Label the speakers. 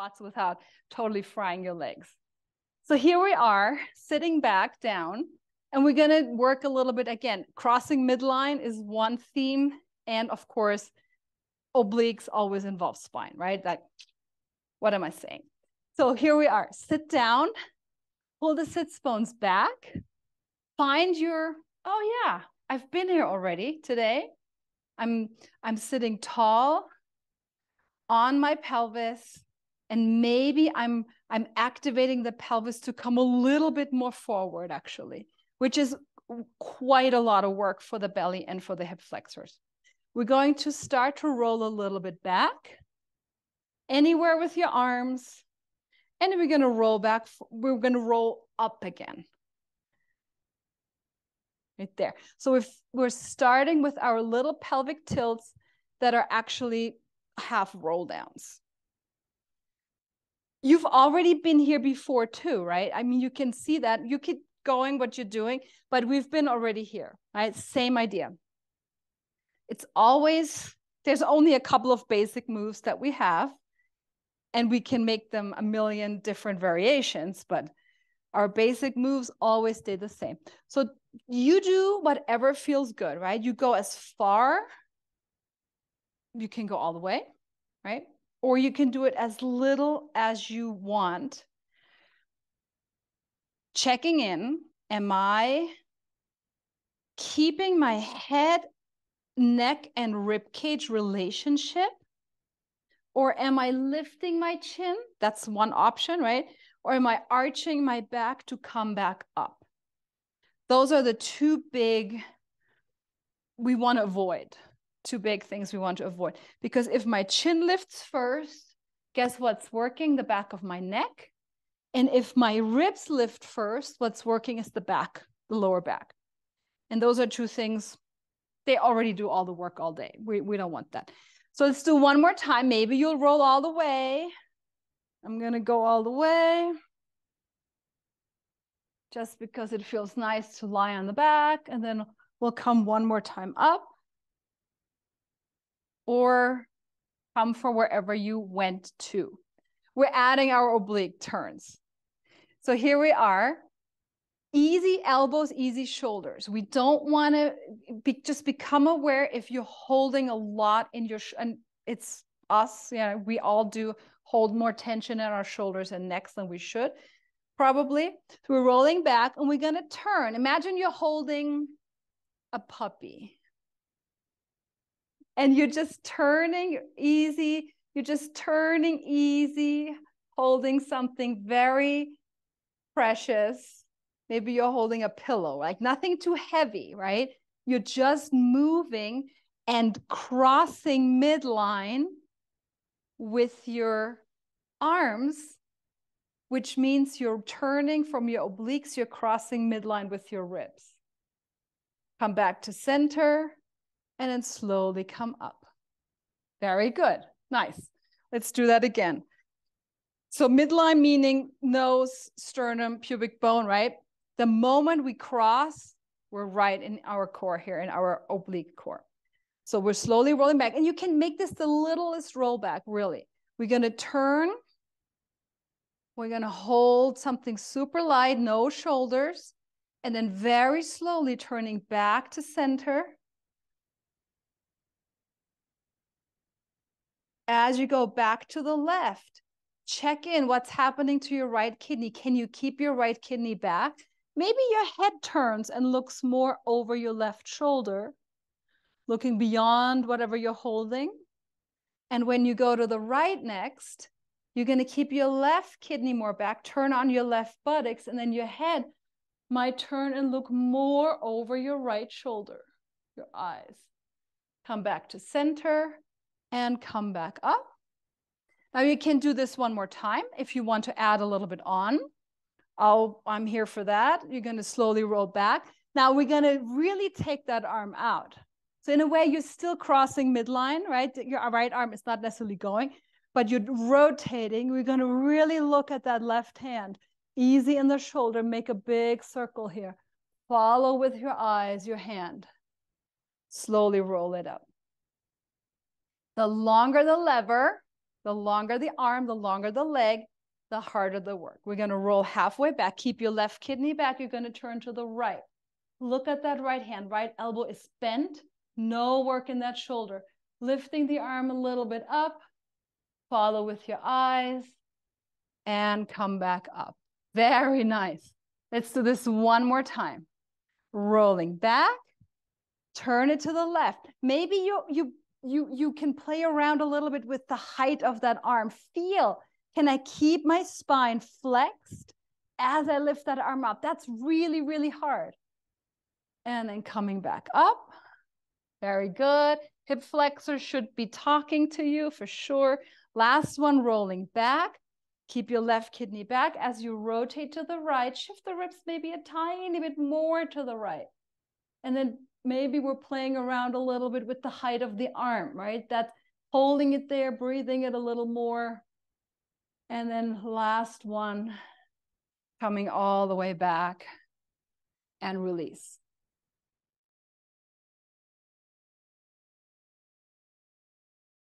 Speaker 1: squats without totally frying your legs. So here we are sitting back down and we're going to work a little bit again. Crossing midline is one theme. And of course, obliques always involve spine, right? That, what am I saying? So here we are. Sit down, pull the sit bones back, find your, oh yeah, I've been here already today. I'm I'm sitting tall on my pelvis and maybe I'm I'm activating the pelvis to come a little bit more forward actually, which is quite a lot of work for the belly and for the hip flexors. We're going to start to roll a little bit back, anywhere with your arms, and we're going to roll back. We're going to roll up again. Right there. So if we're starting with our little pelvic tilts that are actually half roll downs. You've already been here before too, right? I mean, you can see that. You keep going what you're doing, but we've been already here, right? Same idea. It's always, there's only a couple of basic moves that we have, and we can make them a million different variations, but our basic moves always stay the same. So you do whatever feels good, right? You go as far, you can go all the way, right? Or you can do it as little as you want. Checking in, am I keeping my head neck and rib cage relationship? Or am I lifting my chin? That's one option, right? Or am I arching my back to come back up? Those are the two big we want to avoid. Two big things we want to avoid. Because if my chin lifts first, guess what's working? The back of my neck. And if my ribs lift first, what's working is the back, the lower back. And those are two things they already do all the work all day. We, we don't want that. So let's do one more time. Maybe you'll roll all the way. I'm going to go all the way. Just because it feels nice to lie on the back. And then we'll come one more time up. Or come from wherever you went to. We're adding our oblique turns. So here we are easy elbows, easy shoulders. We don't want to be, just become aware if you're holding a lot in your, and it's us, yeah, we all do hold more tension in our shoulders and necks than we should, probably. So we're rolling back and we're going to turn. Imagine you're holding a puppy and you're just turning easy. You're just turning easy, holding something very precious Maybe you're holding a pillow, like nothing too heavy, right? You're just moving and crossing midline with your arms, which means you're turning from your obliques, you're crossing midline with your ribs. Come back to center and then slowly come up. Very good. Nice. Let's do that again. So midline meaning nose, sternum, pubic bone, right? The moment we cross, we're right in our core here, in our oblique core. So we're slowly rolling back. And you can make this the littlest rollback, really. We're going to turn. We're going to hold something super light, no shoulders. And then very slowly turning back to center. As you go back to the left, check in what's happening to your right kidney. Can you keep your right kidney back? Maybe your head turns and looks more over your left shoulder, looking beyond whatever you're holding. And when you go to the right next, you're going to keep your left kidney more back, turn on your left buttocks, and then your head might turn and look more over your right shoulder, your eyes. Come back to center and come back up. Now you can do this one more time if you want to add a little bit on. I'll, I'm here for that. You're going to slowly roll back. Now we're going to really take that arm out. So in a way, you're still crossing midline, right? Your right arm is not necessarily going, but you're rotating. We're going to really look at that left hand. Easy in the shoulder. Make a big circle here. Follow with your eyes, your hand. Slowly roll it up. The longer the lever, The longer the arm, the longer the leg, the harder the work. We're going to roll halfway back. Keep your left kidney back. You're going to turn to the right. Look at that right hand. Right elbow is bent. No work in that shoulder. Lifting the arm a little bit up. Follow with your eyes and come back up. Very nice. Let's do this one more time. Rolling back, turn it to the left. Maybe you you you you can play around a little bit with the height of that arm. Feel, can I keep my spine flexed as I lift that arm up? That's really, really hard. And then coming back up. Very good. Hip flexors should be talking to you for sure. Last one, rolling back. Keep your left kidney back as you rotate to the right. Shift the ribs maybe a tiny bit more to the right. And then maybe we're playing around a little bit with the height of the arm, right? That holding it there, breathing it a little more. And then last one, coming all the way back and release.